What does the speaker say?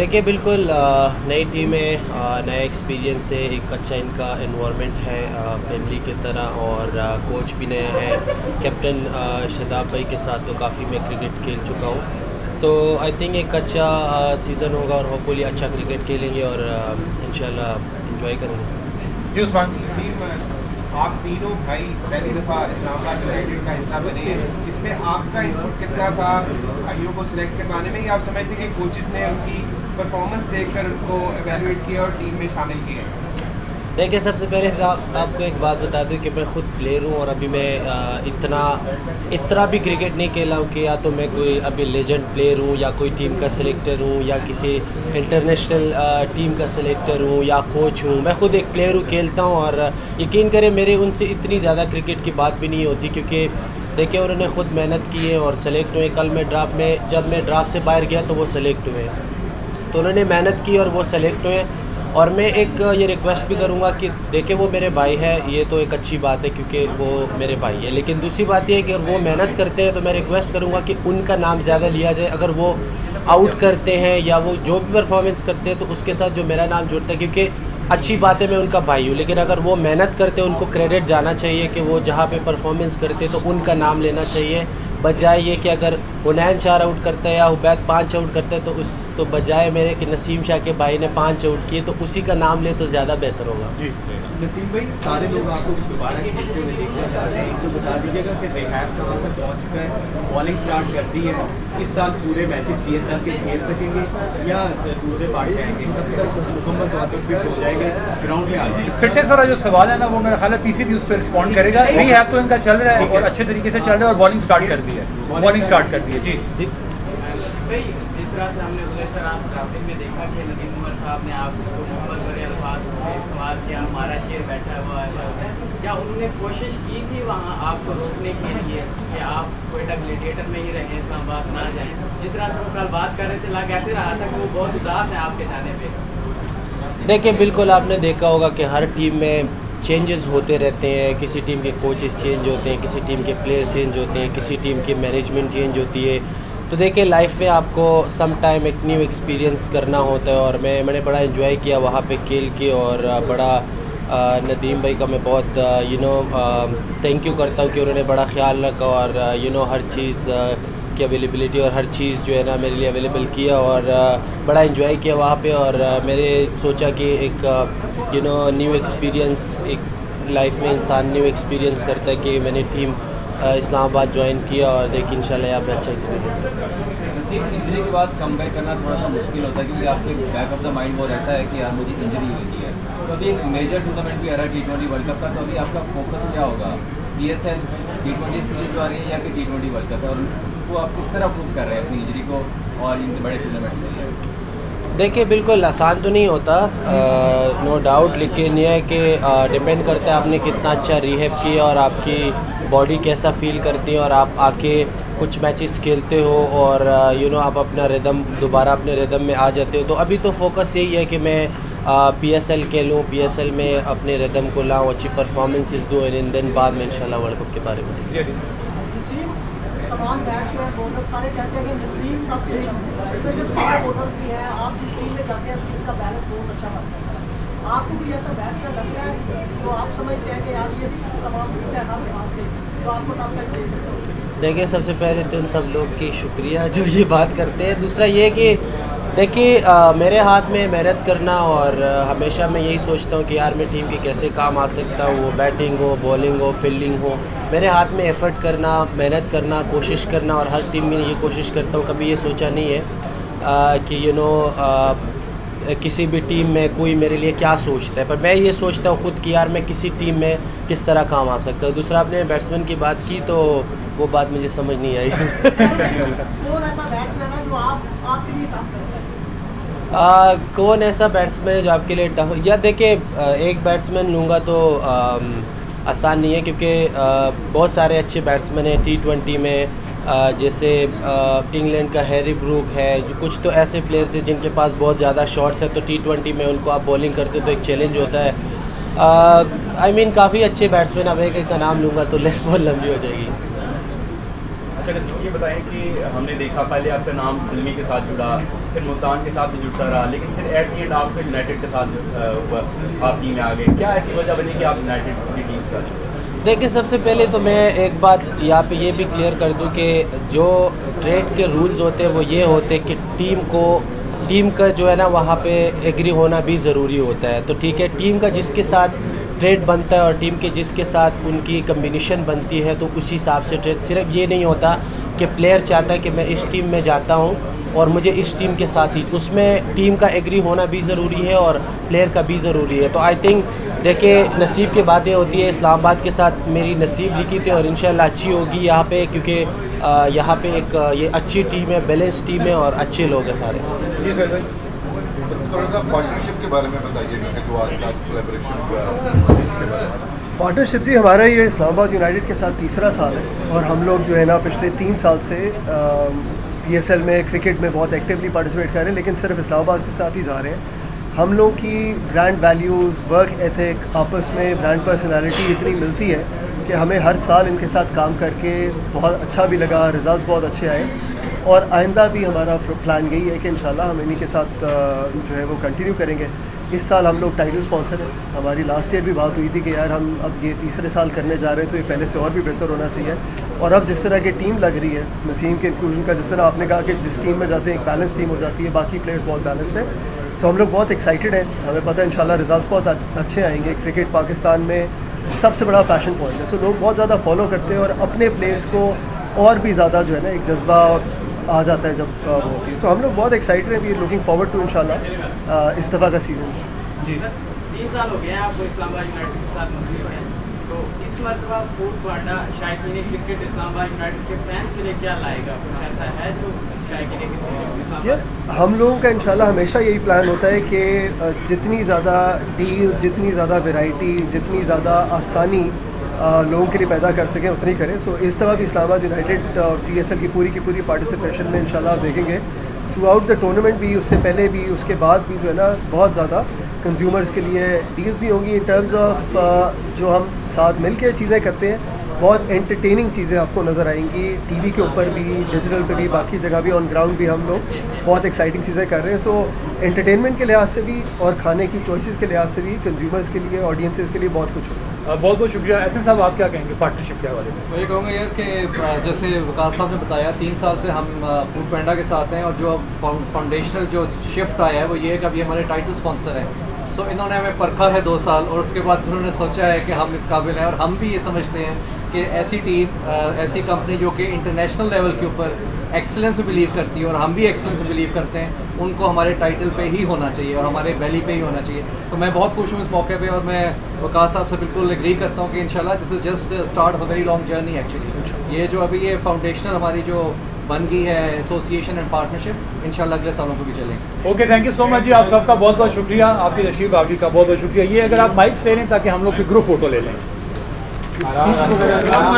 देखिए, बिल्कुल नई टीम है नया एक्सपीरियंस है एक अच्छा इनका इन्वायरमेंट है फैमिली की तरह और कोच भी नया है। कैप्टन शदाब भाई के साथ तो काफ़ी मैं क्रिकेट खेल चुका हूँ। तो आई थिंक एक अच्छा सीज़न होगा और होपफुली अच्छा क्रिकेट खेलेंगे और इन इंजॉय करेंगे। आप तीनों भाई पहली दफ़ा इस्लामाबाद यूनाइटेड का हिस्सा बने हैं। इसमें आपका इनपुट कितना था? भाइयों को सिलेक्ट करवाने में या आप समझते कि कोचेज़ ने उनकी परफॉर्मेंस देखकर उनको एवेलुएट किया और टीम में शामिल किया। देखिए, सबसे पहले तो आपको एक बात बता दूँ कि मैं ख़ुद प्लेयर हूँ और अभी मैं इतना इतना भी क्रिकेट नहीं खेला हूँ कि या तो मैं कोई अभी लेजेंड प्लेयर हूँ या कोई टीम का सिलेक्टर हूँ या किसी इंटरनेशनल टीम का सिलेक्टर हूँ या कोच हूँ। मैं ख़ुद एक प्लेयर हूँ, खेलता हूँ और यकीन करें मेरे उनसे इतनी ज़्यादा क्रिकेट की बात भी नहीं होती क्योंकि देखिए, उन्होंने ख़ुद मेहनत की है और सेलेक्ट हुए। कल मैं ड्राफ्ट में, जब मैं ड्राफ्ट से बाहर गया तो वो सेलेक्ट हुए। तो उन्होंने मेहनत की और वो सेलेक्ट हुए। और मैं एक, ये रिक्वेस्ट भी करूँगा कि देखें, वो मेरे भाई है, ये तो एक अच्छी बात है क्योंकि वो मेरे भाई है। लेकिन दूसरी बात ये है कि अगर वो मेहनत करते हैं तो मैं रिक्वेस्ट करूँगा कि उनका नाम ज़्यादा लिया जाए। अगर वो आउट करते हैं या वो जो भी परफॉर्मेंस करते हैं तो उसके साथ जो मेरा नाम जुड़ता है, क्योंकि अच्छी बात है मैं उनका भाई हूँ। लेकिन अगर वो मेहनत करते हैं, उनको क्रेडिट जाना चाहिए कि वो जहाँ पे परफॉर्मेंस करते तो उनका नाम लेना चाहिए। बजाय ये कि अगर हुनैन चार आउट करता है या हुबैद पाँच आउट करता है तो उस तो बजाय मेरे कि नसीम शाह के भाई ने पाँच आउट किए तो उसी का नाम ले तो ज़्यादा बेहतर होगा। जी नसीम भाई सारे लोग आपको दोबारा खेलते हुए देखना चाहते हैं। तो बता दीजिएगा कि रिहैब कहाँ तक पहुँच चुका है बॉलिंग स्टार्ट कर दी है। इस साल पूरे मैचेस पी एस के खेल सकेंगे या दूसरे पार्ट जाएँगे? तब तक मुकम्मल तौर पर फिट हो जाएगा। ग्राउंड में आ जाएगा फिटनेस वाला जो सवाल है ना वो मेरा ख्याल है पी सी उस पर रिस्पॉन्ड करेगा। रिहैब तो इनका चल रहा है और अच्छे तरीके से चल रहा है और बॉलिंग स्टार्ट कर दी है। बॉलिंग स्टार्ट कर दी है जी। जिस तरह से हमने गुजशत रात ड्राफ्टिंग में देखा कि नदीम उमर साहब ने आपको मोहब्बत भरे अल्फाज से इस्तेमाल किया हमारा शेर बैठा हुआ है क्या उन्होंने कोशिश की थी वहाँ आपको रोकने के लिए कि आप कोयटा ग्लेडिएटर में ही रहें इस्लामाबाद ना जाएँ? जिस तरह से वो कल बात कर रहे थे लग ऐसे रहा था कि वो बहुत उदास है आपके जाने पर देखिए बिल्कुल आपने देखा होगा कि हर टीम में चेंजेस होते रहते हैं। किसी टीम के कोचेस चेंज होते हैं, किसी टीम के प्लेयर चेंज होते हैं, किसी टीम की मैनेजमेंट चेंज होती है। तो देखिए लाइफ में आपको सम टाइम एक न्यू एक्सपीरियंस करना होता है और मैं, मैंने बड़ा इन्जॉय किया वहाँ पे खेल के और बड़ा नदीम भाई का मैं बहुत यू नो थैंक यू करता हूँ कि उन्होंने बड़ा ख्याल रखा और यू नो हर चीज़ की अवेलेबिलिटी और हर चीज़ जो है ना मेरे लिए अवेलेबल किया और बड़ा इन्जॉय किया वहाँ पे और मैंने सोचा कि एक यू नो न्यू एक्सपीरियंस एक लाइफ में इंसान न्यू एक्सपीरियंस करता है कि मैंने टीम इस्लामाबाद ज्वाइन किया और देखिए इन यहाँ पे अच्छा एक्सपीरियंस इंजरी के बाद कम बैक करना थोड़ा सा मुश्किल होता है क्योंकि आपके बैक ऑफ़ द माइंड वो रहता है कि यार मुझे इंजरी हुई है। तो अभी एक मेजर टूर्नामेंट भी आ रहा है टी ट्वेंटी वर्ल्ड कप का तो अभी आपका फोकस क्या होगा? P S L T twenty series आ रही है या फिर टी ट्वेंटी वर्ल्ड कप और उसको आप किस तरह प्रूव कर रहे हैं अपनी इंजरी को और इन बड़े टूर्नामेंट्स के लिए? देखिए, बिल्कुल आसान तो नहीं होता। नो डाउट लेकिन यह है कि डिपेंड करता है आपने कितना अच्छा रिहेप किया और आपकी बॉडी कैसा फील करती है और आप आके कुछ मैचेस खेलते हो और यू नो आप अपना रिदम दोबारा अपने रिदम में आ जाते हो। तो अभी तो फोकस यही है कि मैं पी एस एल के लूँ पी एस एल में अपने रिदम को लाऊँ अच्छी परफॉर्मेंसेस दूँ इन दिन बाद में इंशाल्लाह वर्ल्ड कप के बारे में। तमाम बैट्समैन बॉलर सारे कहते हैं कि नसीम सबसे तो जो दूसरे बॉलर्स भी हैं आप जिस टीम में जाते हैं उस टीम का बैलेंस बहुत अच्छा बनता है। आपको भी ऐसा बैट्समैन लगता है तो आप समझते हैं कि यार ये तमाम फिट है हर लिहाज से जो आपको टफ तक दे सकते हो? देखिए सबसे पहले तो इन सब लोग की शुक्रिया जो ये बात करते हैं। दूसरा ये कि देखिए मेरे हाथ में मेहनत करना और हमेशा मैं यही सोचता हूँ कि यार मैं टीम के कैसे काम आ सकता हूँ वो बैटिंग हो बॉलिंग हो फील्डिंग हो। मेरे हाथ में एफ़र्ट करना मेहनत करना कोशिश करना और हर टीम में ये कोशिश करता हूँ कभी ये सोचा नहीं है आ, कि यू नो किसी भी टीम में कोई मेरे लिए क्या सोचता है। पर मैं ये सोचता हूँ खुद कि यार मैं किसी टीम में किस तरह काम आ सकता हूँ। दूसरा आपने बैट्समैन की बात की तो वो बात मुझे समझ नहीं आई। कौन ऐसा बैट्समैन है जो आप आपके लिए आ, कौन ऐसा बैट्समैन है जो आपके लिए टफ या देखिए एक बैट्समैन लूँगा तो आ, आसान नहीं है क्योंकि बहुत सारे अच्छे बैट्समैन हैं टी ट्वेंटी में जैसे इंग्लैंड का हैरी ब्रूक है जो कुछ तो ऐसे प्लेयर्स हैं जिनके पास बहुत ज़्यादा शॉट्स है तो टी ट्वेंटी में उनको आप बॉलिंग करते हो तो एक चैलेंज होता है। आई मीन काफ़ी अच्छे बैट्समैन अब एक का नाम लूँगा तो लिस्ट बॉल लंबी हो जाएगी। अच्छा ये बताएँ कि हमने देखा पहले आपका नाम फिल्मी के साथ जुड़ा, फिर मुल्तान के साथ भी जुड़ता रहा, लेकिन फिर एट दी एंड आप फिर यूनाइटेड के साथ आप टीम में आ गए। क्या ऐसी वजह बनी कि आप यूनाइटेड की टीम साथ? देखिए, सबसे पहले तो मैं एक बात यहाँ पे ये भी क्लियर कर दूँ कि जो ट्रेड के रूल्स होते हैं, वो ये होते हैं कि टीम को टीम का जो है ना, वहाँ पे एग्री होना भी ज़रूरी होता है। तो ठीक है टीम का जिसके साथ ट्रेड बनता है और टीम के जिसके साथ उनकी कम्बिनेशन बनती है तो उसी हिसाब से ट्रेड सिर्फ़ ये नहीं होता कि प्लेयर चाहता है कि मैं इस टीम में जाता हूँ और मुझे इस टीम के साथ ही, उसमें टीम का एग्री होना भी ज़रूरी है और प्लेयर का भी ज़रूरी है। तो आई थिंक देखिए, नसीब की बातें होती है, इस्लामाबाद के साथ मेरी नसीब लिखी थी और इंशाल्लाह अच्छी होगी यहाँ पे, क्योंकि यहाँ पे एक, ये अच्छी टीम है बैलेंस टीम है और अच्छे लोग हैं सारे पार्टनरशिप के बारे में पार्टनरशिप जी, हमारा ये इस्लामाबाद यूनाइटेड के साथ तीसरा साल है और हम लोग जो है ना, पिछले तीन साल से पी एस एल में क्रिकेट में बहुत एक्टिवली पार्टिसिपेट कर रहे हैं, लेकिन सिर्फ़ इस्लामाबाद के साथ ही जा रहे हैं। हम लोग की ब्रांड वैल्यूज़ वर्क एथिक आपस में ब्रांड पर्सनालिटी इतनी मिलती है कि हमें हर साल इनके साथ काम करके बहुत अच्छा भी लगा रिजल्ट्स बहुत अच्छे आए। और आइंदा भी हमारा प्लान यही है कि इंशाल्लाह हम इन्हीं के साथ जो है वो कंटिन्यू करेंगे। इस साल हम लोग टाइटल स्पॉन्सर हैं। हमारी लास्ट ईयर भी बात हुई थी कि यार हम अब ये तीसरे साल करने जा रहे हैं तो ये पहले से और भी बेहतर होना चाहिए। और अब जिस तरह की टीम लग रही है नसीम के इंक्लूजन का, जिस तरह आपने कहा कि जिस टीम में जाते हैं, एक बैलेंस टीम हो जाती है, बाकी प्लेयर्स बहुत बैलेंस हैं। सो हम लोग बहुत एक्साइटेड हैं। हमें पता है इंशाल्लाह रिज़ल्ट बहुत अच्छे आएँगे। क्रिकेट पाकिस्तान में सबसे बड़ा पैशन पॉइंट है। सो लोग बहुत ज़्यादा फॉलो करते हैं और अपने प्लेयर्स को और भी ज़्यादा जो है ना, एक जज्बा और आ जाता है जब वो होती है। सो हम लोग बहुत एक्साइटेड हैं we are looking forward to इंशाल्लाह इस दफ़ा का सीज़न जी। तीन साल हो गए हैं आपको इस्लामाबाद यूनाइटेड के साथ है। तो इस मरतबा फ़ूड पांडा शायकीन क्रिकेट इस्लामाबाद यूनाइटेड के फैंस के लिए क्या लाएगा? कुछ ऐसा है जो यार हम लोगों का इंशाल्लाह हमेशा यही प्लान होता है कि जितनी ज़्यादा डील जितनी ज़्यादा वैरायटी जितनी ज़्यादा आसानी लोगों के लिए पैदा कर सकें, उतनी करें। सो इस दफ़ा भी इस्लामाबाद यूनाइटेड और पीएसएल की पूरी की पूरी पार्टिसिपेशन में आप देखेंगे। थ्रू आउट द टूर्नामेंट भी, उससे पहले भी, उसके बाद भी जो है ना, बहुत ज़्यादा कंज्यूमर्स के लिए डील्स भी होंगी इन टर्म्स ऑफ़ जो हम साथ मिल के चीज़ें करते हैं। बहुत एंटरटेनिंग चीज़ें आपको नज़र आएँगी। टीवी के ऊपर भी डिजिटल पे भी बाकी जगह भी ऑन ग्राउंड भी हम लोग बहुत एक्साइटिंग चीज़ें कर रहे हैं। सो एंटरटेनमेंट के लिहाज से भी और खाने की चॉइसेस के लिहाज से भी कंज्यूमर्स के लिए ऑडियंसेस के लिए बहुत कुछ होगा। बहुत बहुत शुक्रिया। एहसन साहब आप क्या कहेंगे पार्टनरशिप के हवाले से? मैं ये कहूँगा यार कि जैसे विकास साहब ने बताया तीन साल से हम फ़ूड पैंडा के साथ हैं और जो अब फाउंडेशनल जो शिफ्ट आया है वो ये है कि अब ये हमारे टाइटल स्पॉन्सर हैं। सो इन्होंने हमें परखा है दो साल और उसके बाद उन्होंने सोचा है कि हम इस काबिल हैं और हम भी ये समझते हैं कि ऐसी टीम ऐसी कंपनी जो कि इंटरनेशनल लेवल के ऊपर एक्सेलेंस में बिलीव करती है और हम भी एक्सेलेंस में बिलीव करते हैं उनको हमारे टाइटल पे ही होना चाहिए और हमारे बैली पे ही होना चाहिए। तो मैं बहुत खुश हूँ इस मौके पे और मैं वकास साहब से बिल्कुल एग्री करता हूँ कि इंशाल्लाह this is just start of a very long journey actually ये जो अभी ये फाउंडेशनल हमारी जो बन गई है एसोसिएशन एंड पार्टनरशिप इंशाल्लाह अगले सालों को भी चलेंगे। Okay thank you so much जी आप सबका बहुत बहुत शुक्रिया आपकी तशरीफ़ आगे का बहुत बहुत शुक्रिया। ये अगर आप माइक्स ले लें ताकि हम लोग की ग्रुप फ़ोटो ले लें। आराम